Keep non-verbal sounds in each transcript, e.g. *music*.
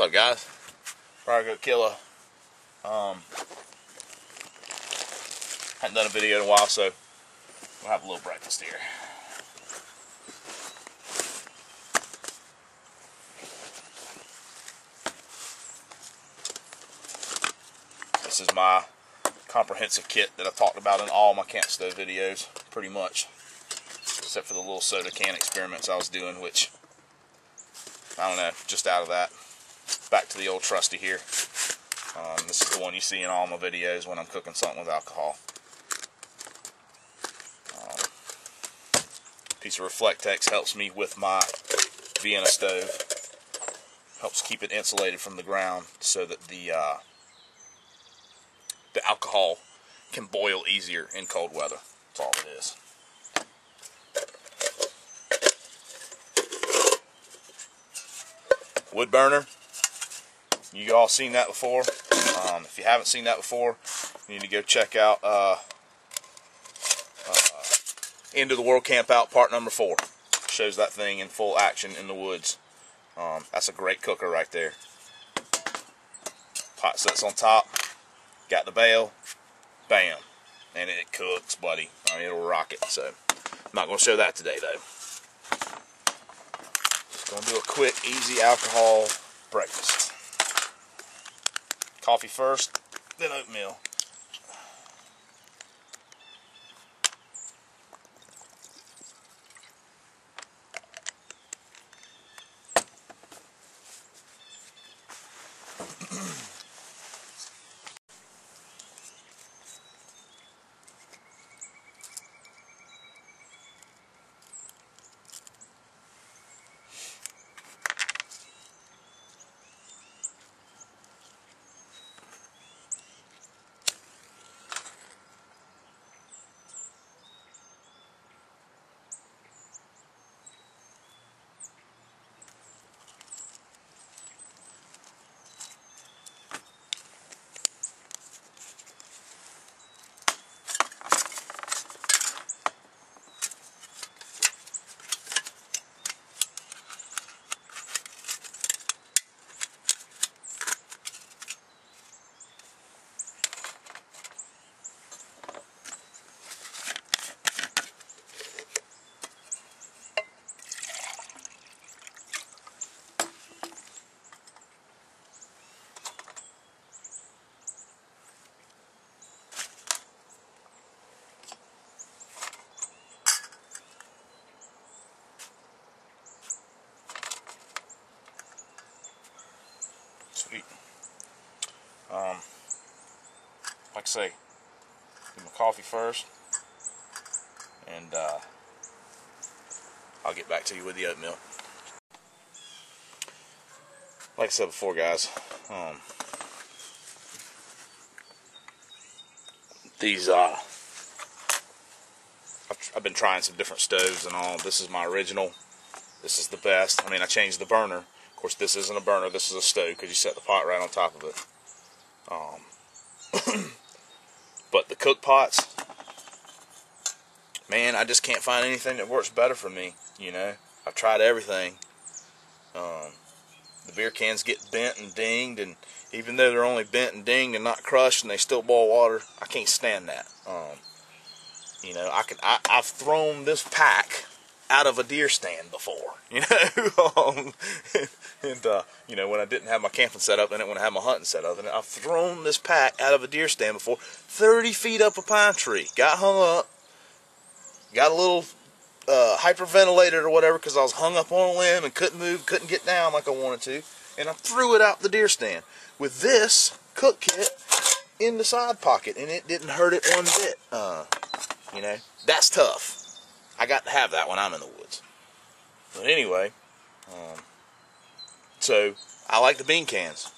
What's up, guys? Goat Killa. Um, hadn't done a video in a while, so we'll have a little breakfast here. This is my comprehensive kit that I talked about in all my camp stove videos, pretty much, except for the little soda can experiments I was doing, which I don't know, just out of that. Back to the old trusty here. Um, this is the one you see in all my videos when I'm cooking something with alcohol. Um, piece of Reflectix helps me with my Vienna stove. Helps keep it insulated from the ground so that the uh, the alcohol can boil easier in cold weather. That's all it is. Wood burner. You all seen that before. Um, if you haven't seen that before, you need to go check out uh, uh, End of the World Camp Out Part Number 4. Shows that thing in full action in the woods. Um, that's a great cooker right there. Pot sets on top. Got the bale. Bam. And it cooks, buddy. I mean, it'll rock it. So, I'm not going to show that today, though. Just going to do a quick, easy alcohol breakfast. Coffee first, then oatmeal. Sweet. Um, like I say, do my coffee first, and uh, I'll get back to you with the oatmeal. Like I said before, guys, um, these uh, I've, I've been trying some different stoves and all. This is my original. This is the best. I mean, I changed the burner. Of course, this isn't a burner. This is a stove because you set the pot right on top of it. Um, *clears throat* but the cook pots, man, I just can't find anything that works better for me. You know, I've tried everything. Um, the beer cans get bent and dinged, and even though they're only bent and dinged and not crushed, and they still boil water, I can't stand that. Um, you know, I can I, I've thrown this pack out of a deer stand before, *laughs* you know. um, *laughs* and uh, you know, when I didn't have my camping set up it, when I had my hunting set up and I've thrown this pack out of a deer stand before, 30 feet up a pine tree. Got hung up. Got a little uh, hyperventilated or whatever because I was hung up on a limb and couldn't move, couldn't get down like I wanted to, and I threw it out the deer stand with this cook kit in the side pocket, and it didn't hurt it one bit. Uh, you know, that's tough. I got to have that when I'm in the woods. But anyway, um, so I like the bean cans.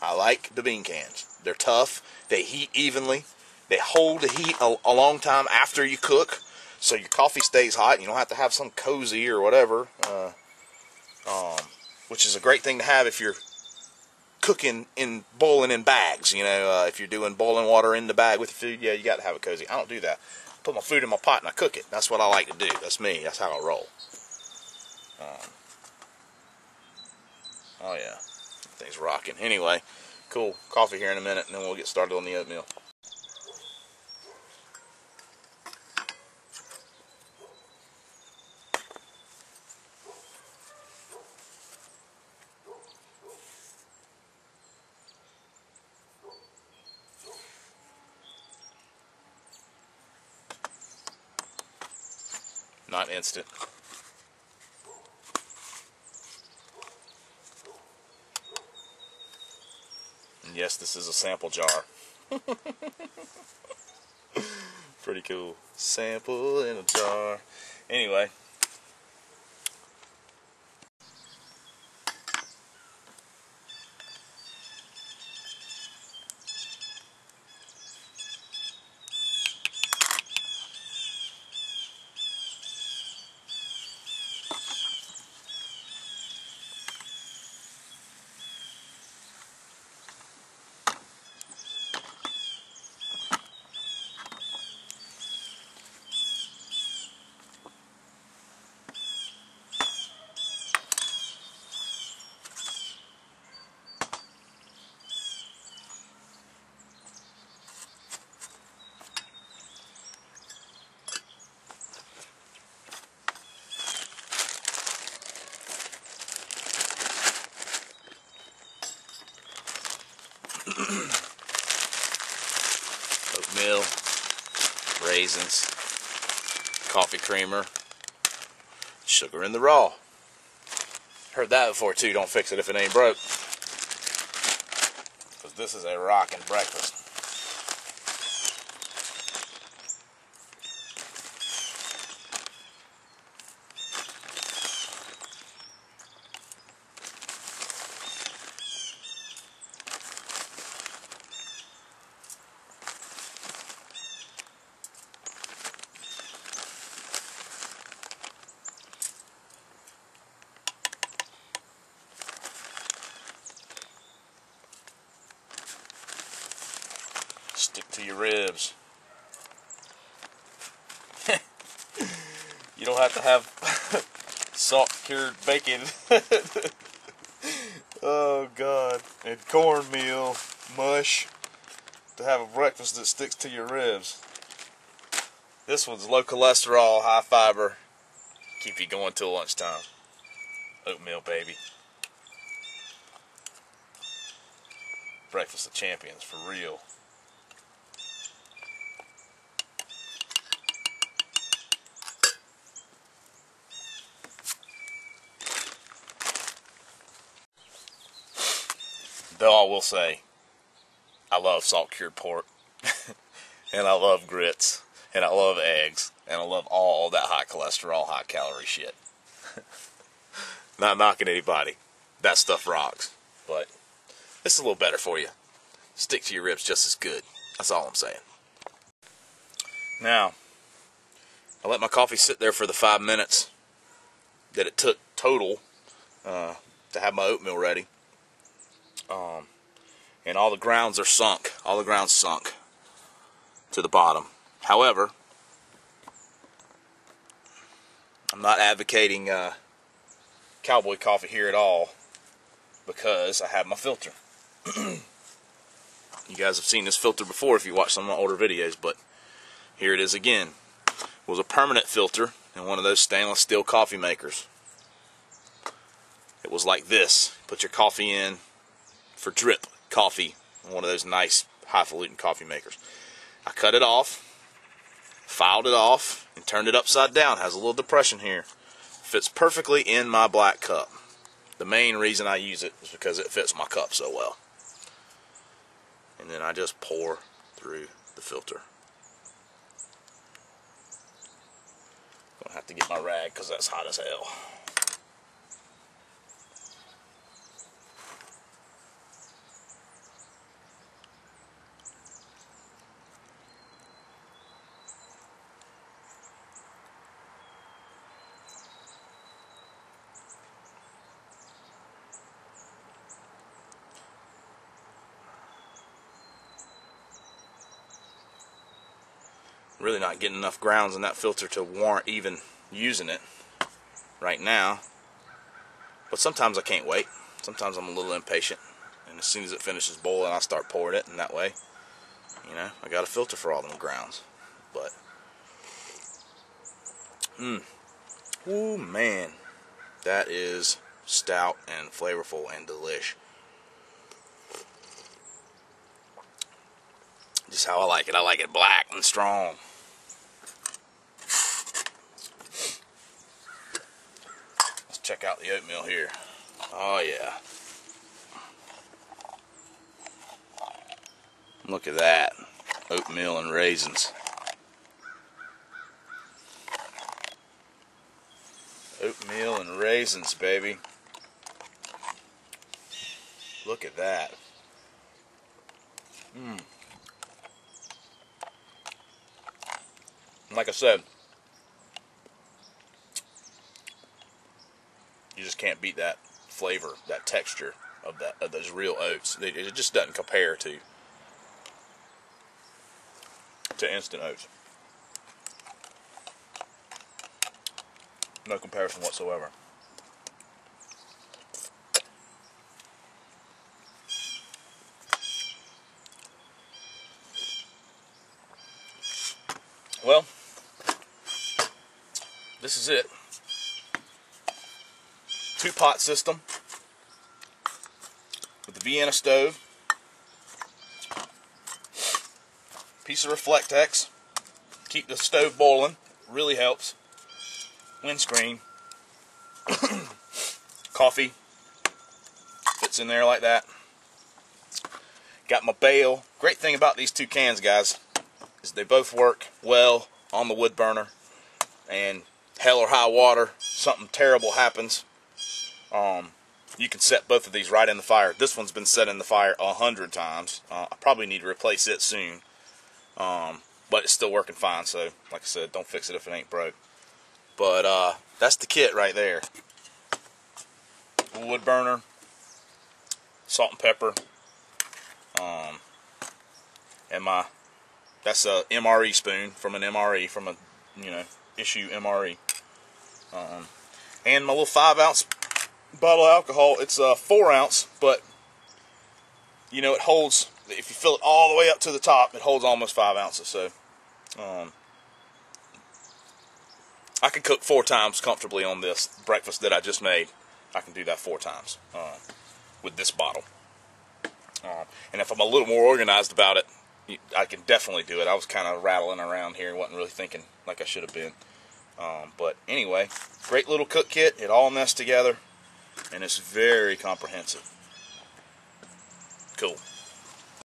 I like the bean cans. They're tough. They heat evenly. They hold the heat a, a long time after you cook, so your coffee stays hot. You don't have to have some cozy or whatever, uh, um, which is a great thing to have if you're cooking in boiling in bags. You know, uh, if you're doing boiling water in the bag with the food, yeah, you got to have it cozy. I don't do that put my food in my pot and I cook it. That's what I like to do. That's me. That's how I roll. Um, oh yeah. Thing's rocking. Anyway, cool. Coffee here in a minute, and then we'll get started on the oatmeal. Not instant. And yes, this is a sample jar. *laughs* Pretty cool. Sample in a jar. Anyway. *clears throat* oatmeal, raisins, coffee creamer, sugar in the raw. Heard that before too, don't fix it if it ain't broke. Because this is a rockin' breakfast. Stick to your ribs. *laughs* you don't have to have *laughs* salt cured bacon. *laughs* oh god. And cornmeal mush to have a breakfast that sticks to your ribs. This one's low cholesterol, high fiber. Keep you going till lunchtime. Oatmeal, baby. Breakfast of champions for real. Though I will say, I love salt cured pork, *laughs* and I love grits, and I love eggs, and I love all that high cholesterol, high calorie shit. *laughs* Not knocking anybody. That stuff rocks. But it's a little better for you. Stick to your ribs just as good. That's all I'm saying. Now, I let my coffee sit there for the five minutes that it took total uh, to have my oatmeal ready. Um, and all the grounds are sunk. All the grounds sunk to the bottom. However, I'm not advocating uh, cowboy coffee here at all because I have my filter. *clears throat* you guys have seen this filter before if you watch some of my older videos, but here it is again. It was a permanent filter in one of those stainless steel coffee makers. It was like this. Put your coffee in for drip coffee one of those nice highfalutin coffee makers. I cut it off, filed it off, and turned it upside down. Has a little depression here. Fits perfectly in my black cup. The main reason I use it is because it fits my cup so well. And then I just pour through the filter. Gonna have to get my rag because that's hot as hell. Really not getting enough grounds in that filter to warrant even using it right now. But sometimes I can't wait. sometimes I'm a little impatient. And as soon as it finishes boiling, I start pouring it, and that way, you know, I got a filter for all them grounds. But, mmm, oh man, that is stout and flavorful and delish. Just how I like it. I like it black and strong. Check out the oatmeal here. Oh yeah. Look at that. Oatmeal and raisins. Oatmeal and raisins, baby. Look at that. Mmm. Like I said, you just can't beat that flavor, that texture of that of those real oats. It, just doesn't compare to to instant oats. No comparison whatsoever. Well, this is it. Two pot system with the Vienna stove. Piece of Reflectix. Keep the stove boiling. Really helps. Windscreen. *coughs* Coffee. Fits in there like that. Got my bale. Great thing about these two cans, guys, is they both work well on the wood burner. And hell or high water, something terrible happens, um, you can set both of these right in the fire. This one's been set in the fire a hundred times. Uh, I probably need to replace it soon. Um, but it's still working fine, so like I said, don't fix it if it ain't broke. But uh, that's the kit right there. Wood burner, salt and pepper, um, and my that's a MRE spoon from an MRE from a you know issue MRE. Um, and my little five ounce bottle of alcohol. It's a four ounce, but you know it holds. If you fill it all the way up to the top, it holds almost five ounces. So, um, I can cook four times comfortably on this breakfast that I just made. I can do that four times uh, with this bottle. Uh, and if I'm a little more organized about it, I can definitely do it. I was kind of rattling around here, wasn't really thinking like I should have been. Um, but anyway, great little cook kit. It all meshed together, and it's very comprehensive. Cool.